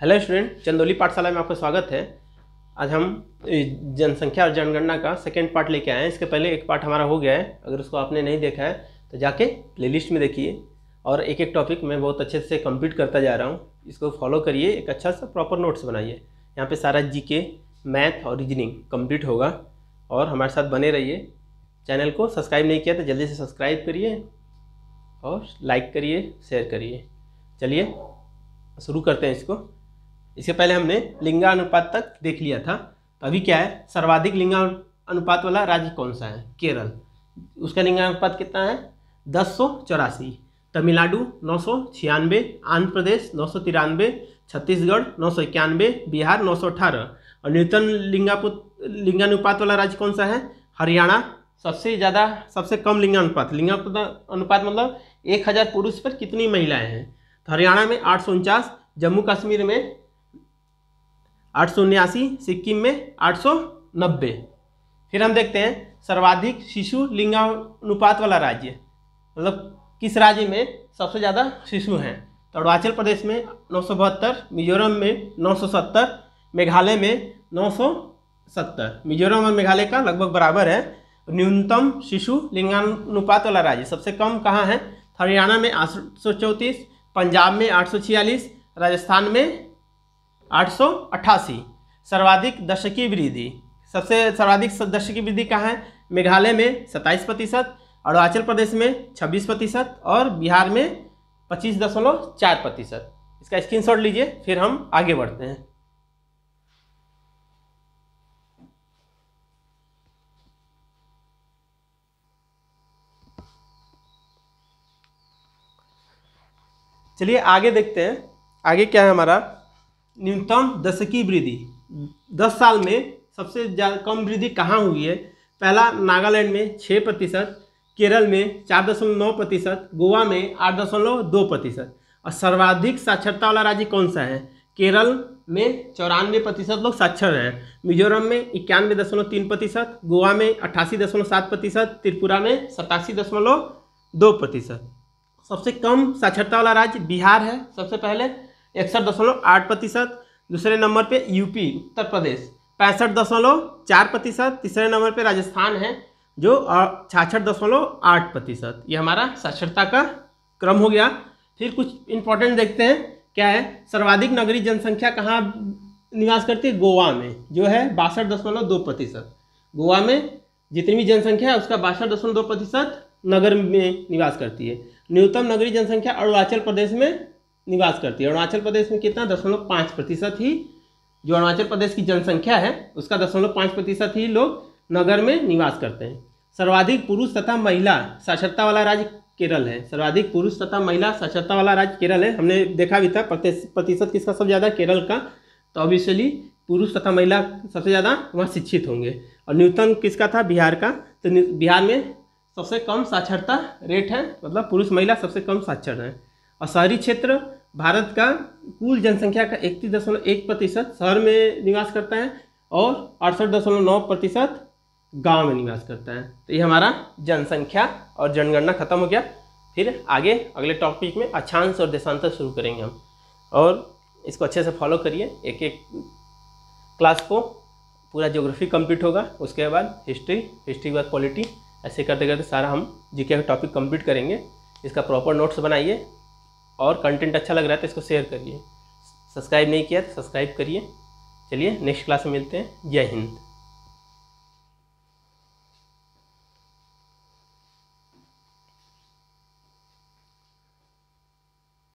Hello student, Chandauli पाठशाला में आपका स्वागत है। आज हम जनसंख्या और जनगणना का सेकेंड पार्ट लेके आए हैं। इसके पहले एक पार्ट हमारा हो गया है, अगर उसको आपने नहीं देखा है तो जाके प्लेलिस्ट में देखिए। और एक एक टॉपिक मैं बहुत अच्छे से कंप्लीट करता जा रहा हूँ। इसको फॉलो करिए, एक अच्छा सा प्रॉपर नोट्स बनाइए। यहाँ पर सारा जीके मैथ और रीजनिंग कंप्लीट होगा। और हमारे साथ बने रहिए। चैनल को सब्सक्राइब नहीं किया तो जल्दी से सब्सक्राइब करिए और लाइक करिए शेयर करिए। चलिए, शुरू करते हैं इसको। इससे पहले हमने लिंगानुपात तक देख लिया था। तो अभी क्या है? सर्वाधिक लिंगानुपात वाला राज्य कौन सा है? केरल। उसका लिंगानुपात कितना है? दस सौ चौरासी। तमिलनाडु नौ सौ छियानवे। आंध्र प्रदेश नौ सौ तिरानवे। छत्तीसगढ़ नौ सौ इक्यानवे। बिहार नौ सौ अठारह। और न्यूनतम लिंगापुत, लिंगानुपात वाला राज्य कौन सा है? हरियाणा। सबसे ज़्यादा, सबसे कम लिंगानुपात। लिंगानुपात अनुपात मतलब एक हज़ार पुरुष पर कितनी महिलाएँ हैं? तो हरियाणा में आठ सौ उनचास, जम्मू कश्मीर में आठ सौ उन्यासी, सिक्किम में आठ सौ नब्बे। फिर हम देखते हैं सर्वाधिक शिशु लिंगानुपात वाला राज्य। मतलब किस राज्य में सबसे ज़्यादा शिशु हैं? तो अरुणाचल प्रदेश में नौ सौ बहत्तर, मिजोरम में नौ सौ सत्तर, मेघालय में नौ सौ सत्तर। मिजोरम और मेघालय का लगभग बराबर है। न्यूनतम शिशु लिंगानुपात वाला राज्य सबसे कम कहाँ है? हरियाणा में आठ सौ चौंतीस, पंजाब में आठ सौ छियालीस, राजस्थान में आठ सौ अट्ठासी। सर्वाधिक दशकीय वृद्धि। सबसे सर्वाधिक दशकीय वृद्धि कहाँ है? मेघालय में सत्ताईस प्रतिशत, अरुणाचल प्रदेश में छब्बीस प्रतिशत और बिहार में पच्चीस दशमलव चार प्रतिशत। इसका स्क्रीनशॉट लीजिए, फिर हम आगे बढ़ते हैं। चलिए आगे देखते हैं। आगे क्या है हमारा? न्यूनतम दशकीय वृद्धि। दस साल में सबसे ज़्यादा कम वृद्धि कहाँ हुई है? पहला, नागालैंड में छः प्रतिशत, केरल में चार दशमलव नौ प्रतिशत, गोवा में आठ दशमलव दो प्रतिशत। और सर्वाधिक साक्षरता वाला राज्य कौन सा है? केरल में चौरानवे प्रतिशत लोग साक्षर हैं। मिजोरम में इक्यानवे दशमलव तीन प्रतिशत, गोवा में अट्ठासी दशमलव सात प्रतिशत, त्रिपुरा में सतासी दशमलव दो प्रतिशत। सबसे कम साक्षरता वाला राज्य बिहार है, सबसे पहले। इकसठ दशमलव आठ प्रतिशत, दूसरे नंबर पे यूपी उत्तर प्रदेश। पैंसठ दशमलव चार प्रतिशत, तीसरे नंबर पे राजस्थान है, जो छाछठ दशमलव आठ प्रतिशत। ये हमारा साक्षरता का क्रम हो गया। फिर कुछ इंपॉर्टेंट देखते हैं, क्या है? सर्वाधिक नगरीय जनसंख्या कहाँ निवास करती है? गोवा में, जो है बासठ दशमलव दो प्रतिशत। गोवा में जितनी भी जनसंख्या है, उसका बासठ दशमलव दो प्रतिशत नगर में निवास करती है। न्यूनतम नगरीय जनसंख्या अरुणाचल प्रदेश में निवास करती है। अरुणाचल प्रदेश में कितना? दशमलव पाँच प्रतिशत ही जो अरुणाचल प्रदेश की जनसंख्या है, उसका दशमलव पाँच प्रतिशत ही लोग नगर में निवास करते हैं। सर्वाधिक पुरुष तथा महिला साक्षरता वाला राज्य केरल है। सर्वाधिक पुरुष तथा महिला साक्षरता वाला राज्य केरल है। हमने देखा भी था प्रतिशत किसका सबसे ज़्यादा? केरल का। तो ऑब्वियसली पुरुष तथा महिला सबसे ज़्यादा वहाँ शिक्षित होंगे। और न्यूनतम किसका था? बिहार का। तो बिहार में सबसे कम साक्षरता रेट है। मतलब पुरुष, महिला सबसे कम साक्षर है। और शहरी क्षेत्र भारत का कुल जनसंख्या का इकतीस दशमलव एक प्रतिशत शहर में निवास करता है और अड़सठ दशमलव नौ प्रतिशत गाँव में निवास करता है। तो ये हमारा जनसंख्या और जनगणना खत्म हो गया। फिर आगे, अगले टॉपिक में अक्षांश और देशांतर शुरू करेंगे हम। और इसको अच्छे से फॉलो करिए। एक एक क्लास को पूरा ज्योग्राफी कंप्लीट होगा। उसके बाद हिस्ट्री हिस्ट्री के बाद पॉलिटी ऐसे करते करते सारा हम जी के टॉपिक कंप्लीट करेंगे। इसका प्रॉपर नोट्स बनाइए। और कंटेंट अच्छा लग रहा है तो इसको शेयर करिए। सब्सक्राइब नहीं किया तो सब्सक्राइब करिए। चलिए नेक्स्ट क्लास में मिलते हैं। जय हिंद।